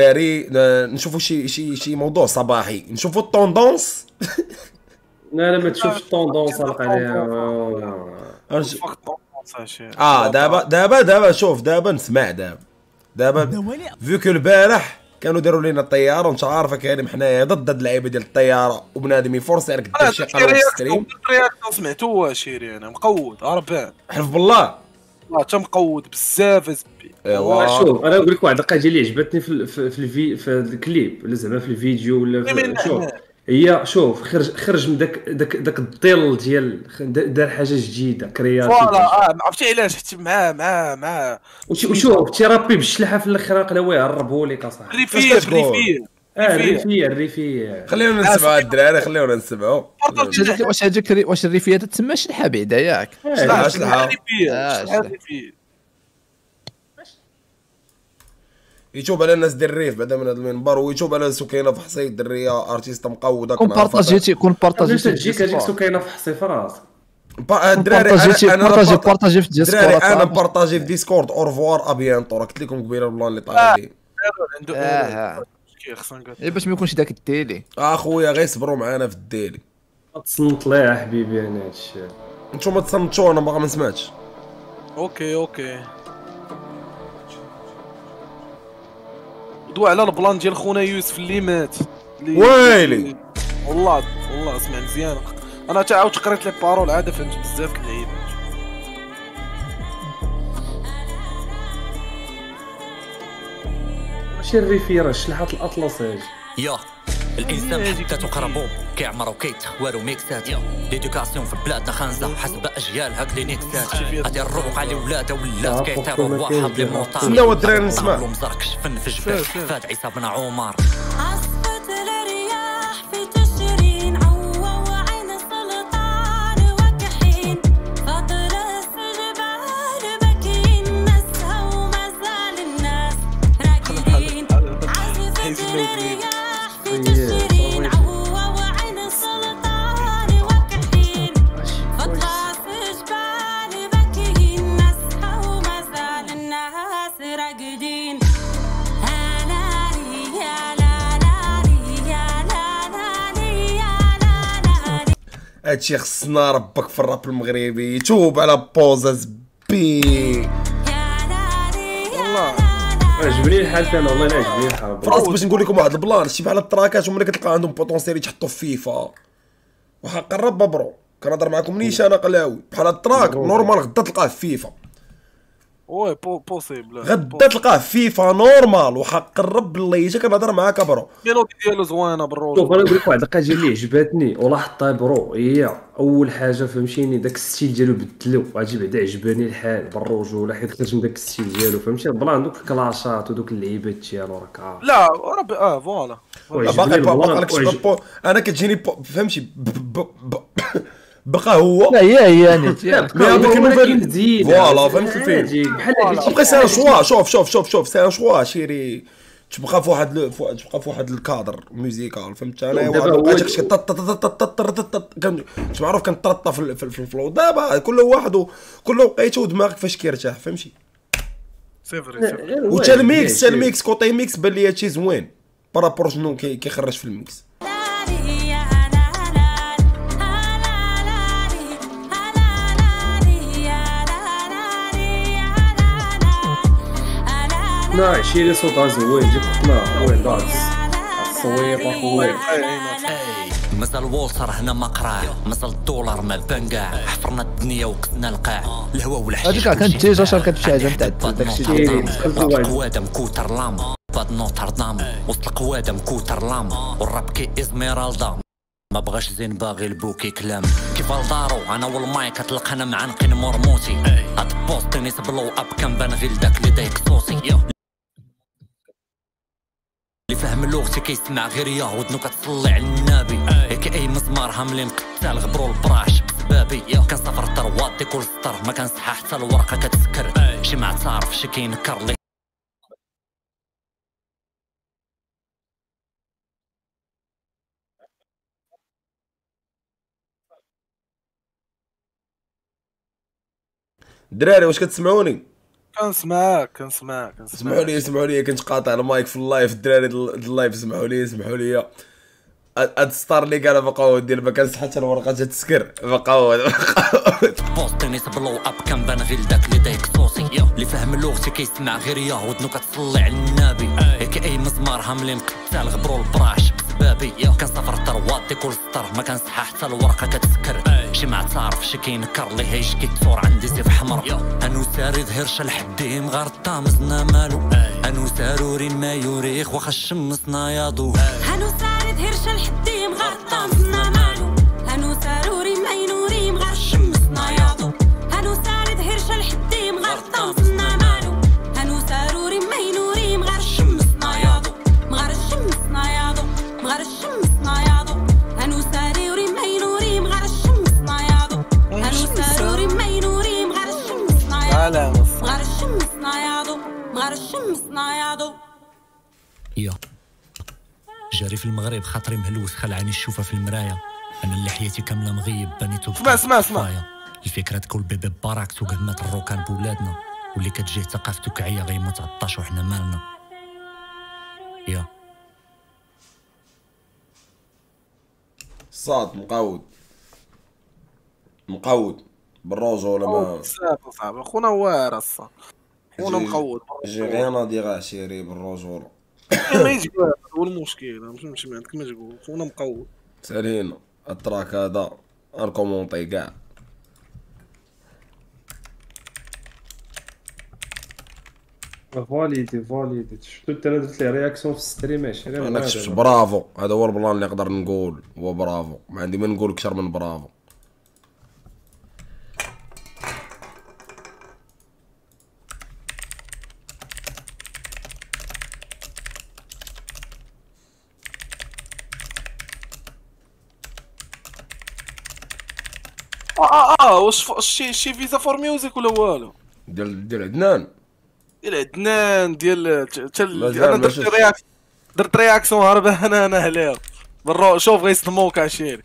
دراري ن- نشوفوا شي شي شي موضوع صباحي. نشوفوا ال tendances لا لا ما تشوفش ال tendances هادشي. آه دابا دابا دابا شوف دابا نسمع دابا. دابا vu que البارح كانوا داروا لنا الطيارة وانت عارفة كريم حنايا ضد هاد اللعيبة ديال الطيارة وبنادم يفورسي عليك دير شي réaction stream. سمعتو وا chéri أنا مقود هربان حلف بالله. والله تا مقود بزاف زبي ايوا شوف أنا نقول لك واحد القضية اللي عجبتني في في, في, الفي في الكليب ولا زعما في الفيديو ولا في شوف. هي شوف خرج خرج من داك داك داك الظل ديال دار حاجة جديدة كرياتيف. فوالا آه عرفتي علاش حتى مع مع مع وش- وشوف تيرابي بالشلحة في الآخر قال هو يهربوا لك اصاحبي كتقول؟ الريفيه آه. الريفيه الريفيه خلينا نسمعوا الدراري خلينا نسمعوا واش هذيك واش هذيك الري- واش الريفيه تتسمى شلحة بعدا ياك شلحة، شلحة. آه، يتوب على الناس ديال الريف بعدا من هذا المنبر ويتوب على سكينة فحصي الدريه أرتيست مقودة كون. بارطاجيتي كون بارطاجيتي تجيك هذيك سكينة في حصي في راسك. الدراري بارطاجيتي أنا أنا بارطاجي بارط- بارطاجي في ديسكورد أنا. بارطاجي في ديسكورد اورفوار ابيانتو راه قلت لكم قبيلة البلان اللي طالع لي. عنده آه آه نقول. إيه باش ما يكونش داك التيلي أخويا غير صبروا معانا في الديلي. تصنت ليه يا حبيبي أنا هادشي. نتوما تصنتوا أنا باغي ما نسمعش. okay okay. دوا على ال plan ديال خونا يوسف اللي مات. اللي- ويلي. والله والله اسمع مزيان. أنا تا عاود قريت لي parole عاد فهمت بزاف د اللعيبه ماشي الريفيه راه شلحه الأطلس هادي يا. الإنسان حتى تقربو كيعمر وكيتحوالو ميكسات. ليدوكاسيون في بلادنا خانزة حسب أجيال هاك لي نيكسات. هادي الروق على ولادها ولات كيطيروا رواحها بلي موطار سناو الدراري نسمع. مزرك شفن في جبال. حفاد عيسى بن عمر. هادشي خصنا ربك في الراب المغربي. توب على بوزا زبي والله. عجبني الحال أنا والله الا عجبني الحال. فراس باش نقول لكم واحد ال plan شي بحال التراكات هما اللي كتلقى عندهم potentiel يتحطوا في فيفا. وحق الرب bro كنهضر معكم نيش أنا قلاوي بحال ال track normal غدا تلقاه في فيفا. oui po- possible. غدا تلقاه في فيفا normal وحق الرب الله يجي كنهضر معاك bro ال mélodie ديالو زوينة بالرول شوف أنا نقول لك واحد الحاجة اللي عجبتني ولاحظتها bro. هي أول حاجة فهمتيني داك ال style ديالو بدلو. وعجي بعدا عجباني الحال. بالرجوله حيت خرج من داك ال style ديالو فهمتي؟ plan دوك الكلاشات ودوك اللعيبات ديالو راك لا ربي آه فوالا. باقي باقي لك أنا كتجيني فهمتي بقى هو. لا هي هي نيت مي هذاك زين فوالا فهمت الفيلم. تبقى سي ان شوا شوف شوف شوف شوف سي ان شوا شيري. تبقى في واحد تبقى في واحد الكادر ميوزيكال فهمت أنا دابا واحد هو وقعت ال- كشي طط طط طط طط طط طط طط كان مش معروف كنطرطا في ال- في ال- في الفلو. دابا كل واحد و- كل وقيته ودماغك فاش كيرتاح فهمتي؟ c'est vrai c'est vrai وتا ال mix تا ال mix côté mix بان لي هادشي زوين. par rapport شنو كي- كيخرج في ال mix. عشيري دارس خويا مازال وولتر هنا ما قراع مازال الدولار ما بان كاع حفرنا الدنيا وقتنا القاع الهوا والحشيش هذيك كانت تيجا شاركت في شي حاجة نتاع داكشي شيري، ديال دخلت واحد. القوادة مكوتر لام. باد نوتردام وسط القوادة مكوتر لام. والراب كي إزميرالدا. ما بغاش زين باغي البوكي كلام. كيف الدارو؟ أنا والمايك تلقانا معانقين مرموتي هاد بوستي نسبلو اب كنبان غير داك اللي دايك صوصي. لغتي كيسمع غير يا ودنو كتصلي على النبي. هيك اي مزمار هاملين قتال غبرو البراش بسبابي كنسافر طرواتي كل سطر ما كنصحى حتى الورقة كتسكر. شي ما تعرف شي كينكر لي دراري واش كتسمعوني؟ كنسمعك كنسمعك كنسمعك. اسمحوا لي اسمحوا لي كنت قاطع المايك في ال live الدراري ال live اسمحوا لي اسمحوا لي. هاد الستار اللي قال بقاود ديال ما كانش حتى الورقة تتسكر بقاود بقاود بوستيني بلو اب كنبان غير داك اللي دايك صوصي اللي فاهم لغتي كيسمع غير يا ودنو كتصلي على النبي هيك اي مزمار هاملين مقتال غبرو البراش بسبابي يا كنسافر الطروات كل سطر ما كنصحى حتى الورقة كتسكر. شي ما تعرف شي كينكر. لي هيش كيتصور عندي سيف حمر. أنو ساري ظهر شلحديم غار الطامزنا مالو أنو ساروري ما يوريخ واخا الشمس ناياضو هانو سارد هرش الحديم غار الشمس ناياضو يا. جاري في المغرب خاطري مهلوس خلعاني الشوفه في المرايه أنا اللي حياتي كاملة مغيب بنيتو اسمع، اسمع، اسمع. الفكرة تكون بيبي باراكس وقهمات الروكان بولادنا واللي كتجيه ثقافته كعيه غيموت عطاش وحنا مالنا. يا. صاد مقود مقود بالروج ولا ما؟ بزاف اصاحبي خونا واعر الصا جي- مقود جي غيان ادي غا شيري بالروج ولا ما يجي هو المشكل مش مش ما عندك ما تقول خونا مقود سالينا التراك هذا انكومونطي كاع فاليدي فاليدي شفتو أنت أنا درت لي رياكسيون في الستريم 20 أنا دابا. برافو. هذا هو البلان اللي نقدر نقول هو برافو. ما عندي ما نقول أكثر من برافو. آه آه آه واش شي شي Visa for Music ولا والو؟ ديال ديال عدنان. ديال عدنان ديال تل أنا درت. réaction درت réaction هربان أنا أنا عليها بالرو شوف غيصدموك عشيري.